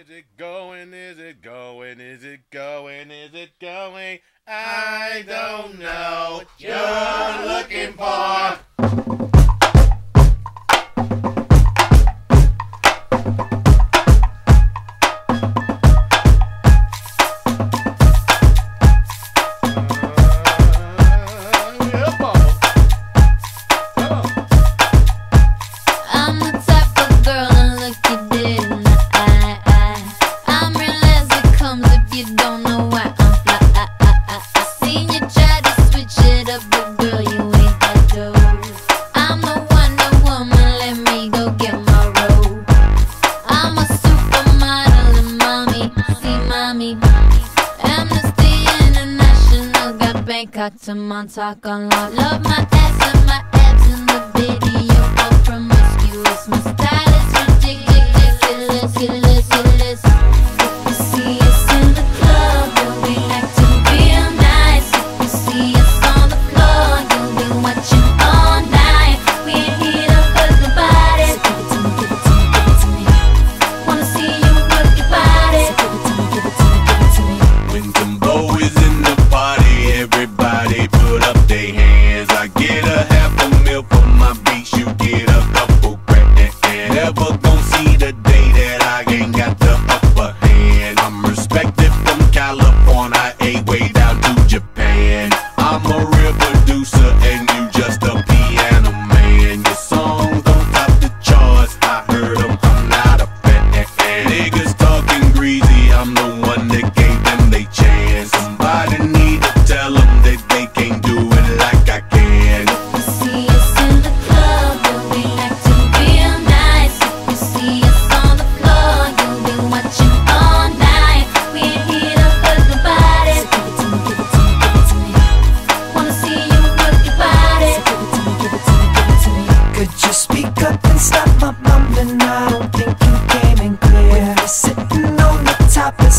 Is it going? Is it going? Is it going? Is it going? I don't know. what You're looking for. Girl, you ain't dope. I'm the Wonder Woman, let me go get my. I'm a supermodel and mommy, see mommy. International got Bangkok to Montauk on lock. Love my ass and my abs in the video. I'm promiscuous, my style Niggas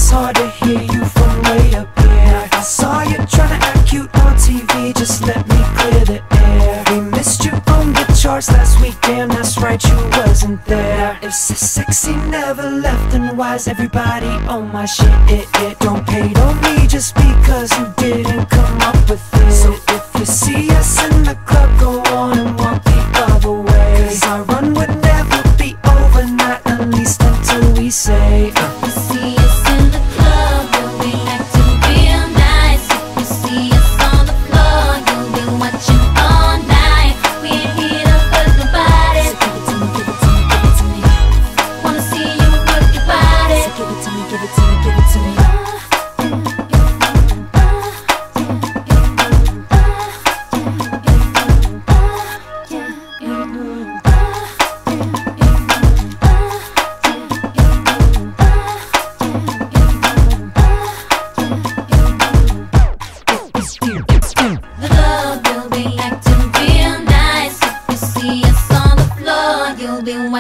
it's hard to hear you from way up here. I saw you trying to act cute on TV, just let me clear the air. We missed you on the charts last weekend, that's right, you wasn't there. If sexy never left, then why's everybody on my shit? It, it don't hate on me just because you didn't come up with it. So if you see us in the club, go on and walk the other way. Cause our run would never be overnight at least until we say, uh,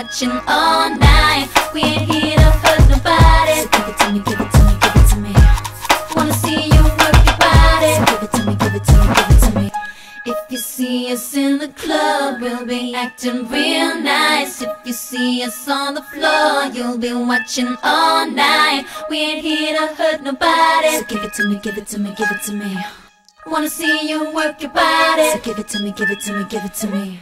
watching all night. We ain't here to hurt nobody. So give it to me, give it to me, give it to me. Wanna see you work your body. So give it to me, give it to me, give it to me. If you see us in the club, we'll be acting real nice. If you see us on the floor, you'll be watching all night. We ain't here to hurt nobody. So give it to me, give it to me, give it to me. Wanna see you work your body. So give it to me, give it to me, give it to me.